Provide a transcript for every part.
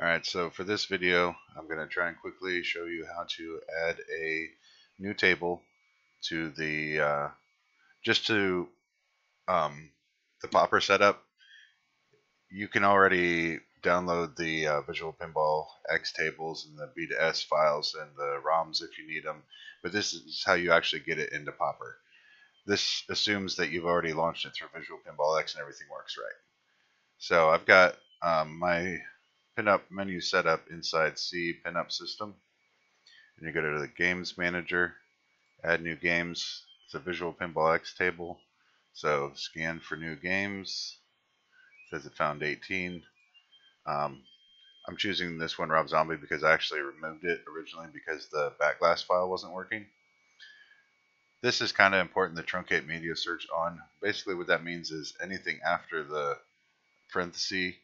Alright, so for this video, I'm going to try and quickly show you how to add a new table to the, uh, just to um, the popper setup. You can already download the uh, Visual Pinball X tables and the B2S files and the ROMs if you need them, but this is how you actually get it into Popper. This assumes that you've already launched it through Visual Pinball X and everything works right. So I've got um, my pinup menu setup inside C pinup system. And you go to the games manager, add new games. It's a Visual Pinball X table. So scan for new games. It says it found 18. Um, I'm choosing this one, Rob Zombie, because I actually removed it originally because the backglass file wasn't working. This is kind of important, the truncate media search on. Basically what that means is anything after the parenthesis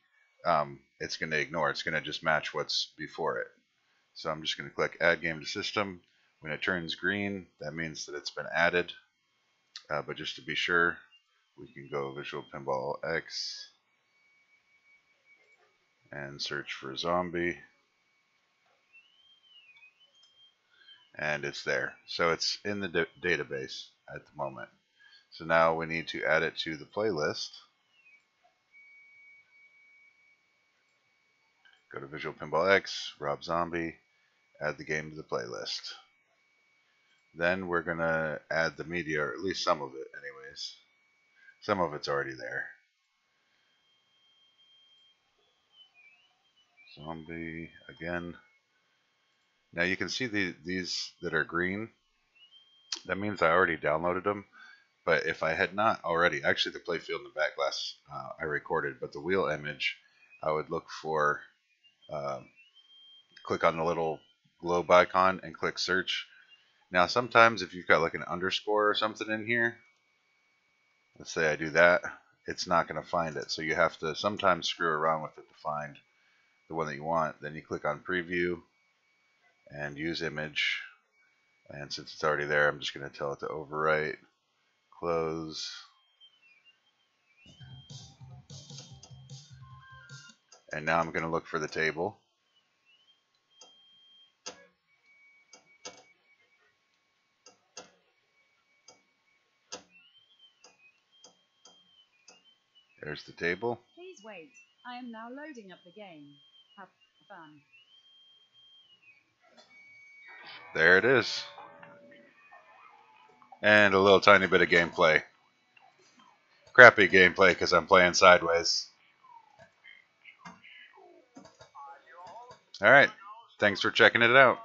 um, it's going to ignore. It's going to just match what's before it. So I'm just going to click Add Game to System. When it turns green, that means that it's been added. Uh, but just to be sure, we can go Visual Pinball X and search for zombie. And it's there. So it's in the database at the moment. So now we need to add it to the playlist. Go to Visual Pinball X, Rob Zombie, add the game to the playlist. Then we're going to add the media, or at least some of it anyways. Some of it's already there. Zombie again. Now you can see the, these that are green. That means I already downloaded them. But if I had not already, actually the playfield and the backglass uh, I recorded, but the wheel image, I would look for um, click on the little globe icon and click search. Now sometimes if you've got like an underscore or something in here, let's say I do that, it's not going to find it. So you have to sometimes screw around with it to find the one that you want. Then you click on preview and use image. And since it's already there, I'm just going to tell it to overwrite, close, And now I'm going to look for the table. There's the table. Please wait. I am now loading up the game. Have fun. There it is. And a little tiny bit of gameplay. Crappy gameplay because I'm playing sideways. All right. Thanks for checking it out.